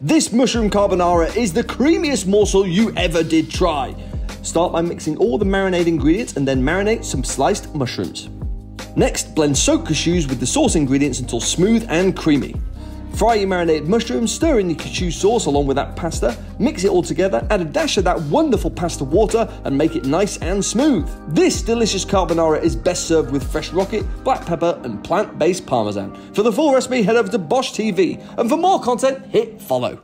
This mushroom carbonara is the creamiest morsel you ever did try. Start by mixing all the marinade ingredients and then marinate some sliced mushrooms. Next, blend soaked cashews with the sauce ingredients until smooth and creamy. Fry your marinated mushrooms, stir in the cashew sauce along with that pasta, mix it all together, add a dash of that wonderful pasta water, and make it nice and smooth. This delicious carbonara is best served with fresh rocket, black pepper, and plant based parmesan. For the full recipe, head over to BOSH TV, and for more content, hit follow.